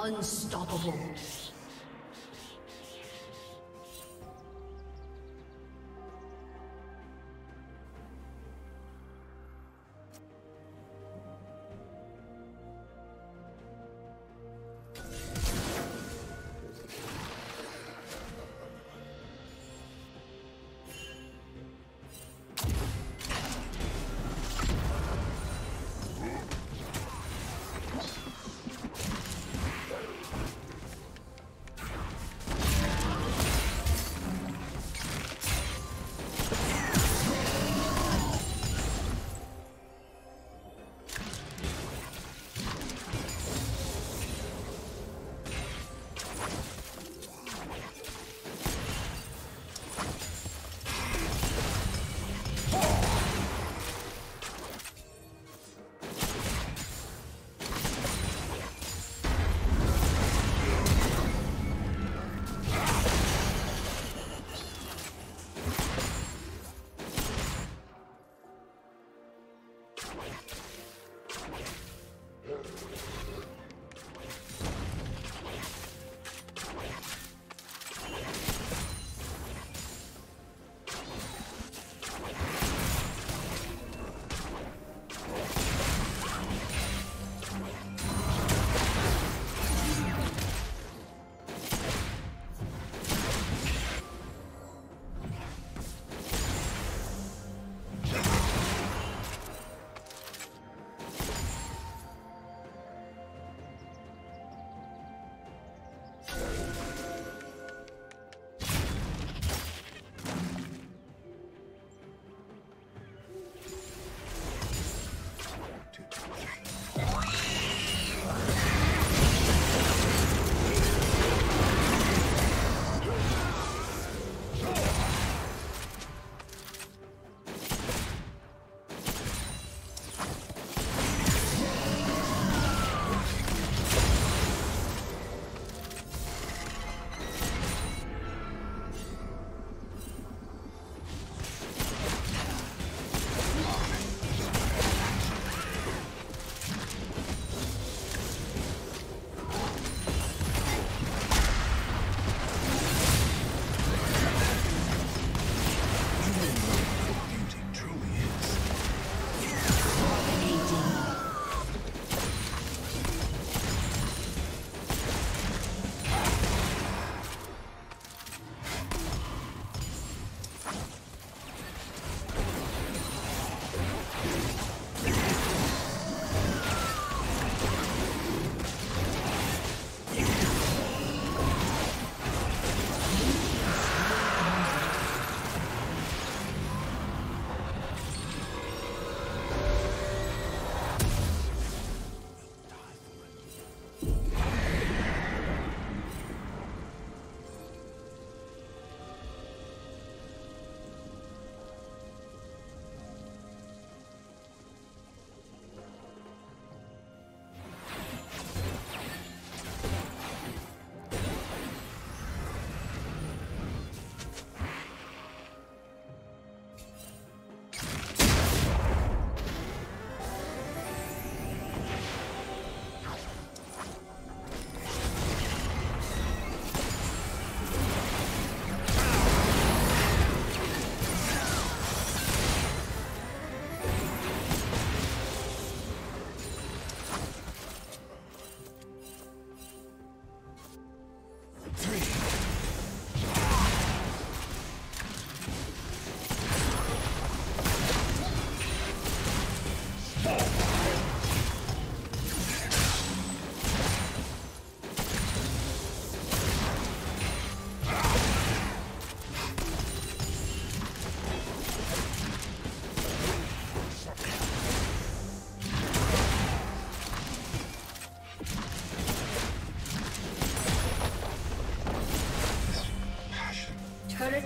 Unstoppable.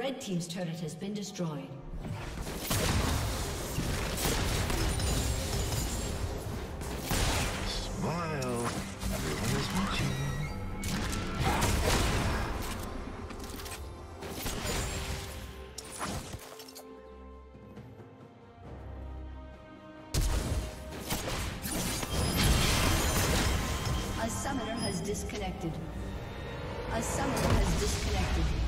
Red Team's turret has been destroyed. Smile. Everyone is watching. A summoner has disconnected. A summoner has disconnected.